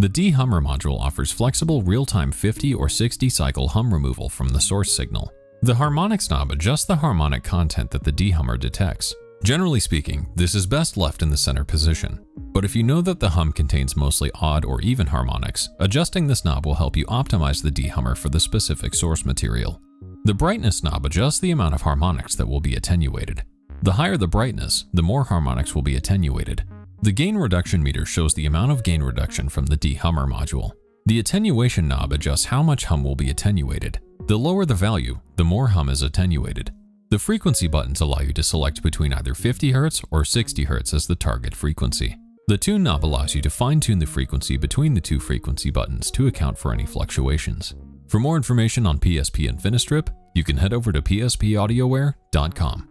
The De-Hummer module offers flexible real-time 50 or 60 cycle hum removal from the source signal. The harmonics knob adjusts the harmonic content that the De-Hummer detects. Generally speaking, this is best left in the center position. But if you know that the hum contains mostly odd or even harmonics, adjusting this knob will help you optimize the De-Hummer for the specific source material. The brightness knob adjusts the amount of harmonics that will be attenuated. The higher the brightness, the more harmonics will be attenuated. The gain reduction meter shows the amount of gain reduction from the De-Hummer module. The attenuation knob adjusts how much hum will be attenuated. The lower the value, the more hum is attenuated. The frequency buttons allow you to select between either 50 Hz or 60 Hz as the target frequency. The tune knob allows you to fine-tune the frequency between the two frequency buttons to account for any fluctuations. For more information on PSP InfiniStrip, you can head over to pspaudioware.com.